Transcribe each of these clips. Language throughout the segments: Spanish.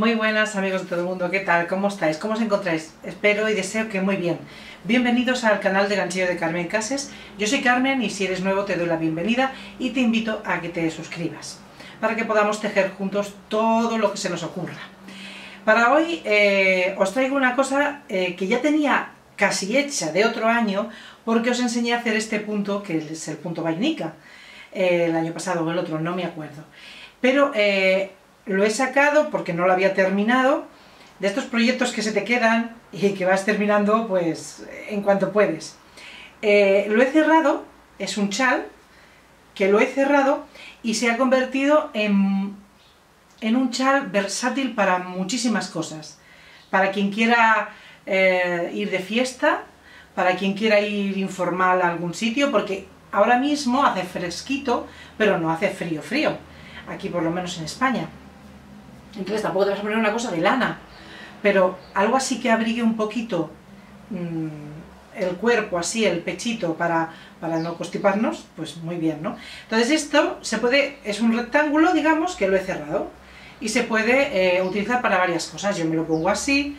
Muy buenas amigos de todo el mundo, ¿qué tal? ¿Cómo estáis? ¿Cómo os encontráis? Espero y deseo que muy bien. Bienvenidos al canal de Ganchillo de Carmen Cases. Yo soy Carmen y si eres nuevo te doy la bienvenida y te invito a que te suscribas para que podamos tejer juntos todo lo que se nos ocurra. Para hoy eh, os traigo una cosa eh, que ya tenía casi hecha de otro año porque os enseñé a hacer este punto, que es el punto vainica, eh, el año pasado o el otro, no me acuerdo. Pero lo he sacado porque no lo había terminado, de estos proyectos que se te quedan y que vas terminando pues en cuanto puedes. Eh, lo he cerrado, es un chal, que lo he cerrado y se ha convertido en, en un chal versátil para muchísimas cosas. Para quien quiera eh, ir de fiesta, para quien quiera ir informal a algún sitio, porque ahora mismo hace fresquito, pero no hace frío frío, aquí por lo menos en España. Entonces tampoco te vas a poner una cosa de lana, pero algo así que abrigue un poquito mmm, el cuerpo, así, el pechito, para, para no constiparnos, pues muy bien, ¿no? Entonces esto se puede, es un rectángulo, digamos, que lo he cerrado, y se puede eh, utilizar para varias cosas. Yo me lo pongo así,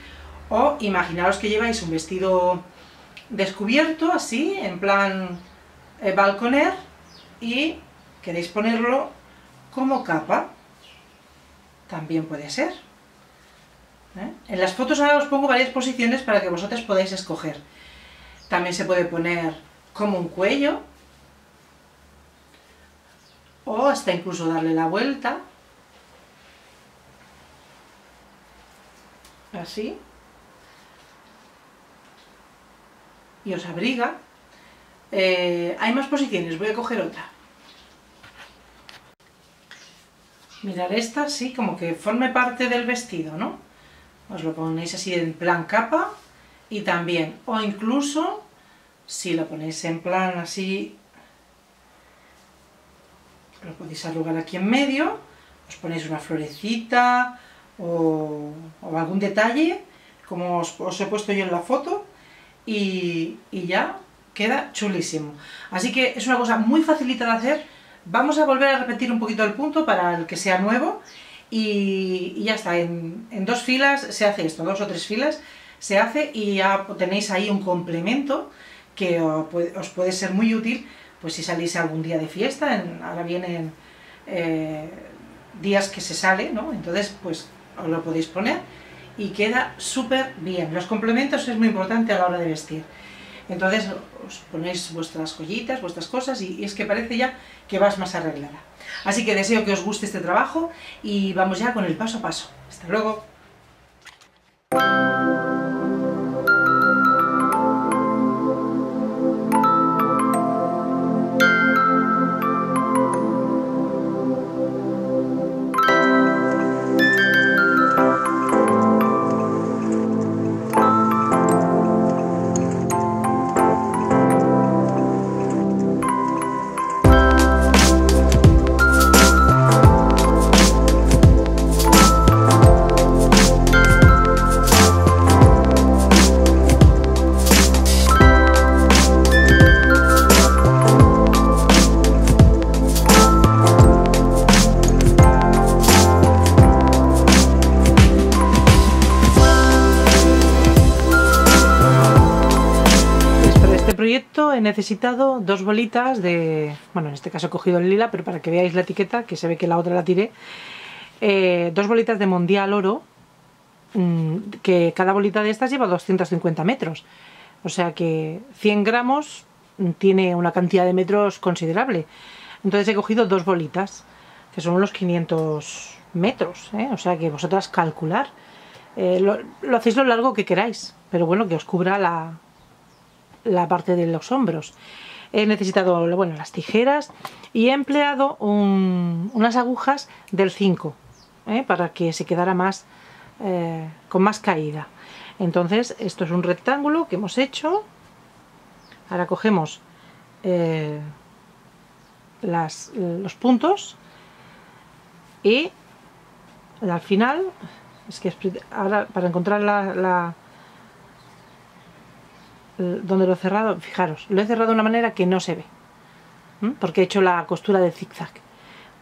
o imaginaos que lleváis un vestido descubierto, así, en plan eh, balconer, y queréis ponerlo como capa, también puede ser. ¿eh? En las fotos ahora os pongo varias posiciones para que vosotros podáis escoger. También se puede poner como un cuello, o hasta incluso darle la vuelta, así, y os abriga. Eh, hay más posiciones, voy a coger otra. Mirar esta, sí, como que forme parte del vestido, ¿no? Os lo ponéis así en plan capa y también, o incluso, si lo ponéis en plan así, lo podéis arrugar aquí en medio, os ponéis una florecita o, algún detalle, como os, os, he puesto yo en la foto, y, y ya queda chulísimo. Así que es una cosa muy facilita de hacer, Vamos a volver a repetir un poquito el punto para el que sea nuevo y, ya está, en, dos filas se hace esto, dos o tres filas se hace y ya tenéis ahí un complemento que os puede ser muy útil pues si salís algún día de fiesta, ahora vienen eh, días que se sale, ¿no? Entonces pues os lo podéis poner y queda súper bien. Los complementos es muy importante a la hora de vestir. Entonces os ponéis vuestras joyitas, vuestras cosas y, es que parece ya que vas más arreglada. Así que deseo que os guste este trabajo y vamos ya con el paso a paso. Hasta luego. Necesitado dos bolitas de, bueno en este caso he cogido el lila, pero para que veáis la etiqueta, que se ve que la otra la tiré, eh, dos bolitas de Mundial Oro, mm, que cada bolita de estas lleva 250 metros, o sea que 100 gramos tiene una cantidad de metros considerable. Entonces he cogido dos bolitas, que son unos 500 metros, ¿eh? o sea que vosotras calcular. Eh, lo hacéis lo largo que queráis, pero bueno, que os cubra la, la parte de los hombros. He necesitado bueno, las tijeras y he empleado unas agujas del 5 ¿eh? para que se quedara más eh, con más caída. Entonces esto es un rectángulo que hemos hecho. Ahora cogemos eh, los puntos y al final es que ahora para encontrar la donde lo he cerrado, fijaros, lo he cerrado de una manera que no se ve, porque he hecho la costura de zigzag.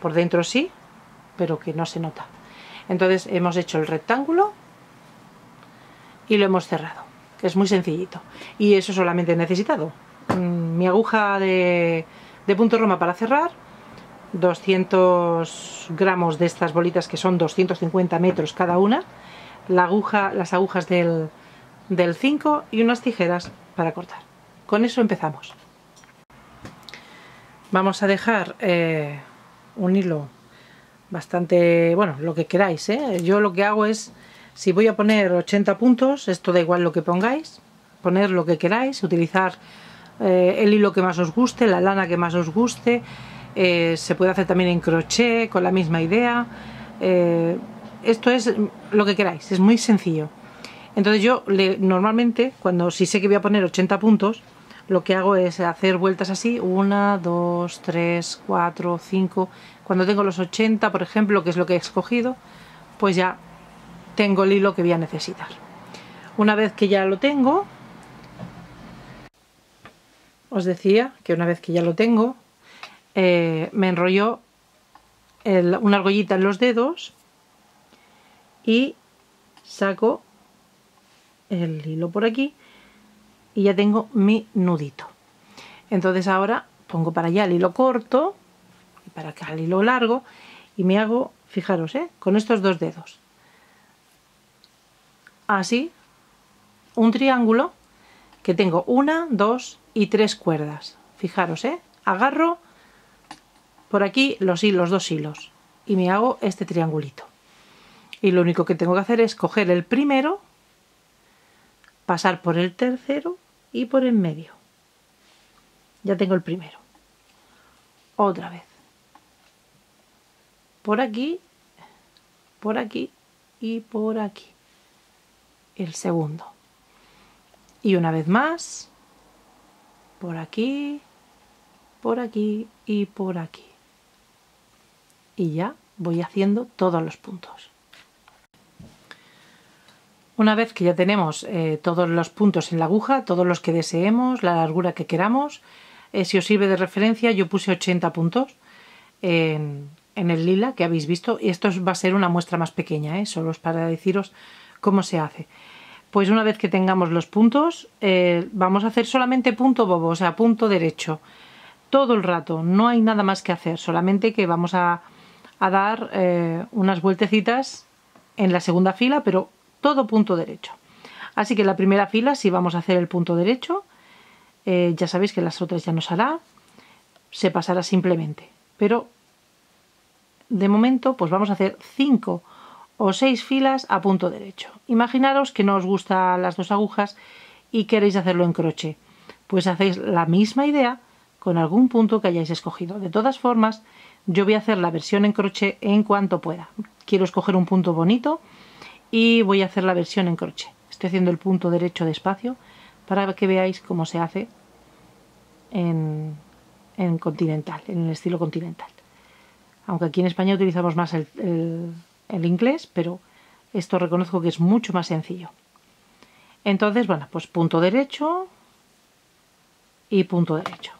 Por dentro sí, pero que no se nota. Entonces hemos hecho el rectángulo y lo hemos cerrado, que es muy sencillito. Y eso solamente he necesitado mm, mi aguja de, de punto roma para cerrar, 200 gramos de estas bolitas que son 250 metros cada una, la aguja, las agujas del, del 5 y unas tijeras para cortar. Con eso empezamos. Vamos a dejar eh, un hilo bastante, bueno, lo que queráis. ¿eh? Yo lo que hago es, si voy a poner 80 puntos, esto da igual lo que pongáis, poner lo que queráis, utilizar eh, el hilo que más os guste, la lana que más os guste, se puede hacer también en crochet con la misma idea. esto es lo que queráis, es muy sencillo. Entonces yo normalmente, cuando si sé que voy a poner 80 puntos, lo que hago es hacer vueltas así, una, dos, tres, cuatro, cinco. Cuando tengo los 80, por ejemplo, que es lo que he escogido, pues ya tengo el hilo que voy a necesitar. Una vez que ya lo tengo, os decía que una vez que ya lo tengo, eh, me enrollo una argollita en los dedos y saco el hilo por aquí y ya tengo mi nudito. Entonces ahora pongo para allá el hilo corto y para acá el hilo largo y me hago, fijaros, ¿eh? con estos dos dedos. Así, un triángulo que tengo una, dos y tres cuerdas. Fijaros, ¿eh? agarro por aquí los hilos, dos hilos y me hago este triangulito. Y lo único que tengo que hacer es coger el primero, pasar por el tercero y por en medio. Ya tengo el primero. Otra vez. Por aquí, por aquí y por aquí. El segundo. Y una vez más, por aquí, por aquí y por aquí. Y ya voy haciendo todos los puntos. Una vez que ya tenemos eh, todos los puntos en la aguja, todos los que deseemos, la largura que queramos, eh, si os sirve de referencia, yo puse 80 puntos en, el lila que habéis visto y esto va a ser una muestra más pequeña, ¿eh? solo es para deciros cómo se hace. Pues una vez que tengamos los puntos, vamos a hacer solamente punto bobo, o sea, punto derecho. Todo el rato, no hay nada más que hacer, solamente que vamos a dar unas vueltecitas en la segunda fila, pero todo punto derecho. Así que la primera fila si vamos a hacer el punto derecho, eh, ya sabéis que las otras ya no se hará, se pasará simplemente. Pero de momento pues vamos a hacer 5 o 6 filas a punto derecho. Imaginaros que no os gustan las dos agujas y queréis hacerlo en crochet. Pues hacéis la misma idea con algún punto que hayáis escogido. De todas formas, yo voy a hacer la versión en crochet en cuanto pueda. Quiero escoger un punto bonito y voy a hacer la versión en crochet. Estoy haciendo el punto derecho despacio para que veáis cómo se hace en, continental, en el estilo continental. Aunque aquí en España utilizamos más el, el inglés, pero esto reconozco que es mucho más sencillo. Entonces, bueno, pues punto derecho y punto derecho.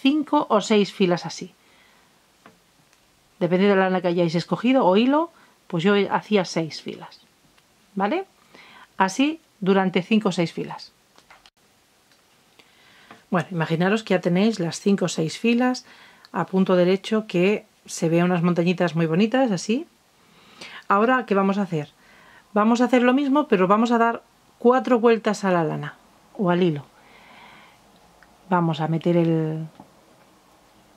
Cinco o seis filas así. Depende de la lana que hayáis escogido o hilo, pues yo hacía seis filas, ¿vale? Así durante cinco o seis filas. Bueno, imaginaros que ya tenéis las cinco o seis filas a punto derecho que se ve unas montañitas muy bonitas, así. Ahora, ¿qué vamos a hacer? Vamos a hacer lo mismo, pero vamos a dar cuatro vueltas a la lana o al hilo. Vamos a meter el,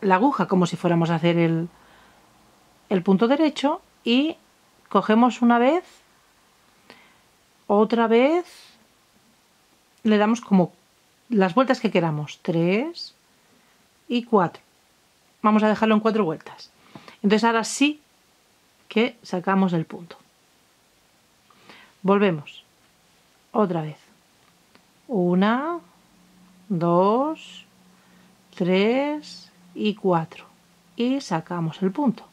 la aguja como si fuéramos a hacer el, el punto derecho y cogemos una vez, otra vez, le damos como las vueltas que queramos, 3 y 4. Vamos a dejarlo en cuatro vueltas. Entonces ahora sí que sacamos el punto. Volvemos. Otra vez. Una, dos, tres y cuatro. Y sacamos el punto.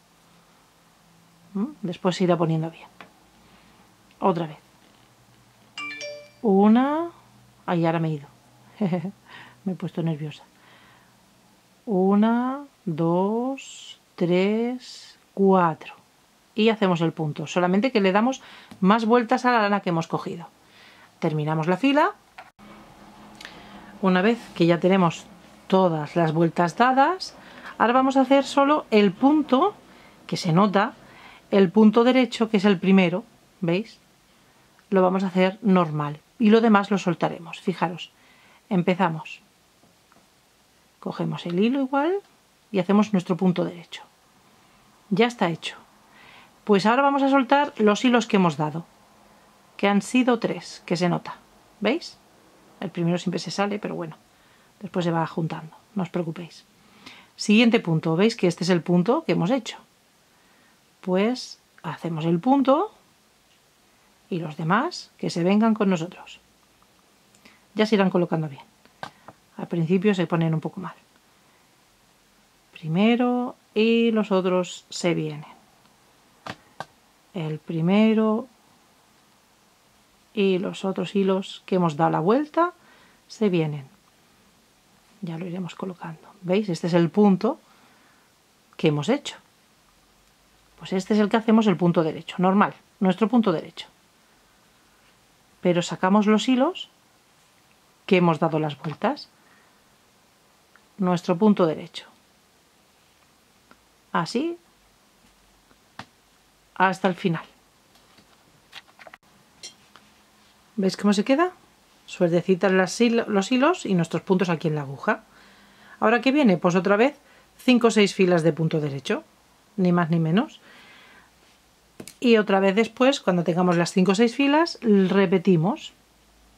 Después se irá poniendo bien. Otra vez. Una. Ay, ahora me he ido. me he puesto nerviosa. Una, dos, tres, cuatro. y hacemos el punto, solamente que le damos más vueltas a la lana que hemos cogido. Terminamos la fila. Una vez que ya tenemos todas las vueltas dadas, ahora vamos a hacer solo el punto que se nota, el punto derecho que es el primero, ¿veis? Lo vamos a hacer normal y lo demás lo soltaremos. Fijaros, empezamos. Cogemos el hilo igual y hacemos nuestro punto derecho. Ya está hecho. Pues ahora vamos a soltar los hilos que hemos dado, que han sido tres, que se nota. ¿Veis? El primero siempre se sale, pero bueno, después se va juntando, no os preocupéis. Siguiente punto, ¿veis que este es el punto que hemos hecho? Pues hacemos el punto y los demás que se vengan con nosotros. Ya se irán colocando bien. Al principio se ponen un poco mal. Primero y los otros se vienen el primero y los otros hilos que hemos dado la vuelta se vienen. Ya lo iremos colocando. ¿Veis? Este es el punto que hemos hecho. Pues este es el que hacemos el punto derecho, normal, nuestro punto derecho. Pero sacamos los hilos que hemos dado las vueltas. Nuestro punto derecho. Así hasta el final. ¿Veis cómo se queda? Suerdecitas los hilos y nuestros puntos aquí en la aguja. Ahora que viene, pues otra vez 5 o 6 filas de punto derecho, ni más ni menos. Y otra vez después, cuando tengamos las 5 o 6 filas, repetimos.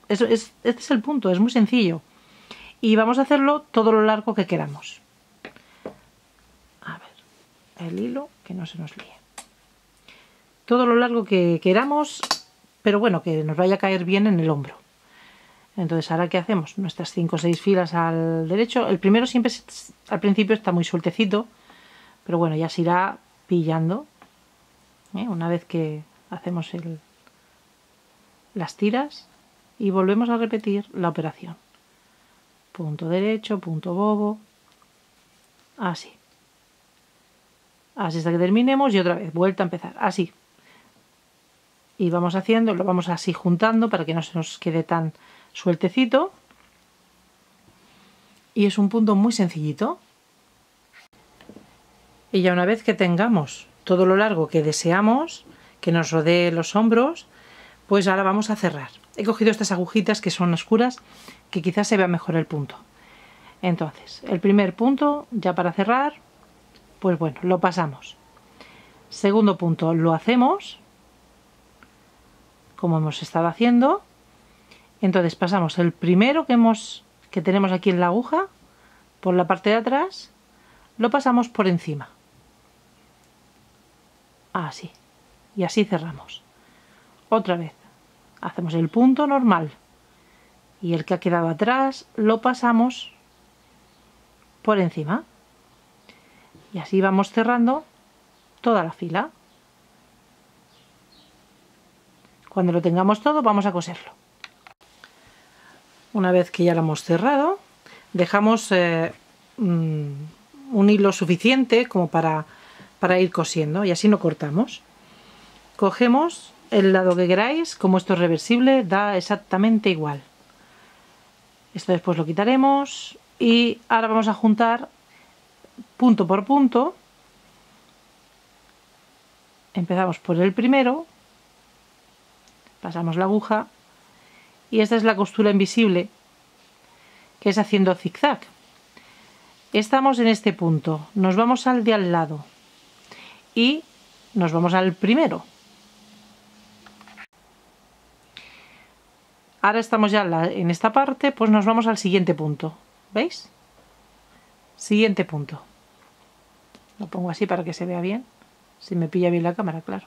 Eso es, este es el punto, es muy sencillo. Y vamos a hacerlo todo lo largo que queramos. A ver, el hilo, que no se nos líe todo lo largo que queramos, pero bueno, que nos vaya a caer bien en el hombro. Entonces, ¿ahora qué hacemos? Nuestras 5 o 6 filas al derecho. El primero siempre, al principio, está muy sueltecito, pero bueno, ya se irá pillando. ¿Eh? Una vez que hacemos las tiras y volvemos a repetir la operación. Punto derecho, punto bobo, así. Así hasta que terminemos y otra vez, vuelta a empezar, así y vamos haciendo, lo vamos así juntando para que no se nos quede tan sueltecito. Y es un punto muy sencillito. Y ya una vez que tengamos todo lo largo que deseamos, que nos rodee los hombros, pues ahora vamos a cerrar. He cogido estas agujitas que son oscuras, que quizás se vea mejor el punto. Entonces, el primer punto, ya para cerrar, pues bueno, lo pasamos. Segundo punto, lo hacemos como hemos estado haciendo. Entonces pasamos el primero que, hemos, que tenemos aquí en la aguja, por la parte de atrás, lo pasamos por encima. Así. Y así cerramos. Otra vez. Hacemos el punto normal. Y el que ha quedado atrás lo pasamos por encima. Y así vamos cerrando toda la fila. Cuando lo tengamos todo vamos a coserlo. Una vez que ya lo hemos cerrado, dejamos eh, mm, un hilo suficiente como para, para ir cosiendo y así no cortamos. Cogemos el lado que queráis, como esto es reversible, da exactamente igual. Esto después lo quitaremos y ahora vamos a juntar punto por punto. Empezamos por el primero, pasamos la aguja y esta es la costura invisible que es haciendo zigzag estamos en este punto nos vamos al de al lado y nos vamos al primero ahora estamos ya en esta parte pues nos vamos al siguiente punto ¿veis? siguiente punto lo pongo así para que se vea bien si me pilla bien la cámara, claro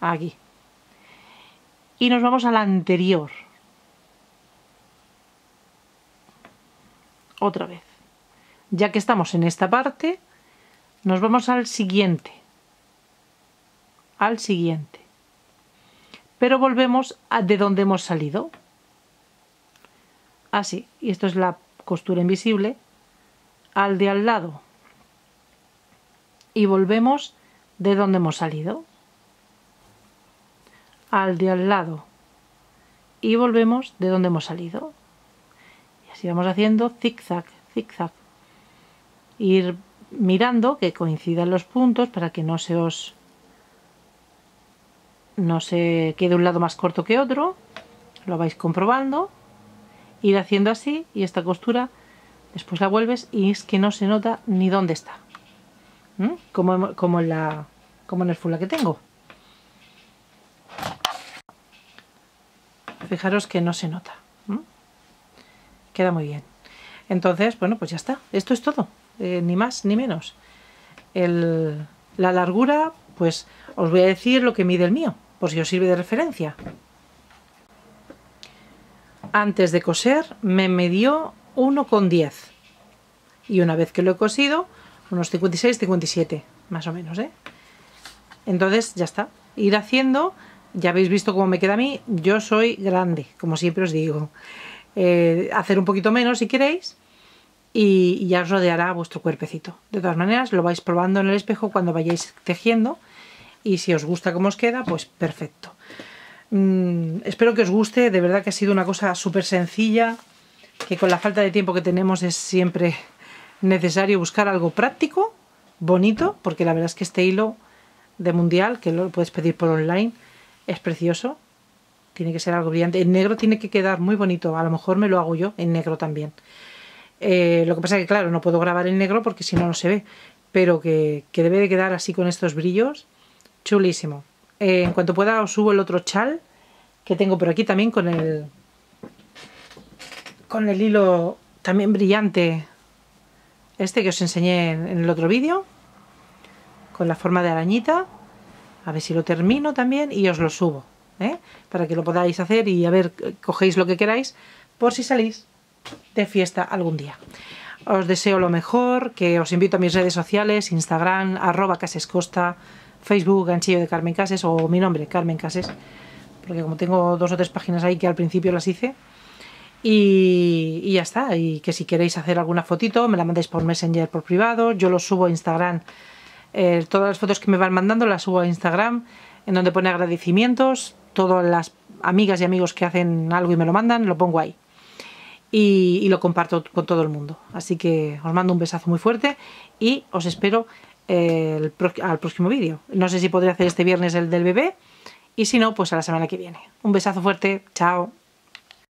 aquí y nos vamos al anterior. Otra vez. Ya que estamos en esta parte, nos vamos al siguiente. Al siguiente. Pero volvemos a de donde hemos salido. Así. Y esto es la costura invisible. Al de al lado. Y volvemos de donde hemos salido al de al lado y volvemos de donde hemos salido y así vamos haciendo zigzag zigzag ir mirando que coincidan los puntos para que no se os no se quede un lado más corto que otro. Lo vais comprobando. Ir haciendo así y esta costura después la vuelves y es que no se nota ni dónde está. Como, como, en la, como en el fula que tengo. Fijaros que no se nota queda muy bien. Entonces bueno pues ya está. Esto es todo eh, ni más ni menos. El, la largura pues os voy a decir lo que mide el mío por si os sirve de referencia. Antes de coser me medió 1,10 y una vez que lo he cosido unos 56, 57 más o menos ¿eh? entonces ya está. Ir haciendo ya habéis visto cómo me queda a mí yo soy grande como siempre os digo. Eh, hacer un poquito menos si queréis y, ya os rodeará vuestro cuerpecito de todas maneras lo vais probando en el espejo cuando vayáis tejiendo y si os gusta cómo os queda pues perfecto mm, espero que os guste de verdad que ha sido una cosa súper sencilla que con la falta de tiempo que tenemos es siempre necesario buscar algo práctico, bonito, porque la verdad es que este hilo de mundial, que lo puedes pedir por online, es precioso. Tiene que ser algo brillante. En negro tiene que quedar muy bonito. A lo mejor me lo hago yo en negro también. Eh, lo que pasa es que, claro, no puedo grabar en negro porque si no, no se ve. Pero que, debe de quedar así con estos brillos. Chulísimo. Eh, en cuanto pueda os subo el otro chal que tengo por aquí también con el con el hilo también brillante este que os enseñé en el otro vídeo con la forma de arañita a ver si lo termino también y os lo subo ¿eh? para que lo podáis hacer y a ver, cogéis lo que queráis por si salís de fiesta algún día os deseo lo mejor, que os invito a mis redes sociales, Instagram, arroba casescosta, Facebook, ganchillo de Carmen Cases o mi nombre, Carmen Cases, porque como tengo dos o tres páginas ahí que al principio las hice, y, ya está. Y que si queréis hacer alguna fotito, me la mandéis por Messenger por privado. Yo lo subo a Instagram. Eh, todas las fotos que me van mandando las subo a Instagram, en donde pone agradecimientos. Todas las amigas y amigos que hacen algo y me lo mandan, lo pongo ahí. Y, lo comparto con todo el mundo. Así que os mando un besazo muy fuerte y os espero eh, al próximo vídeo. No sé si podré hacer este viernes el del bebé y si no, pues a la semana que viene. Un besazo fuerte, chao.